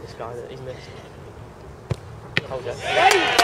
This guy that he missed. Hold it.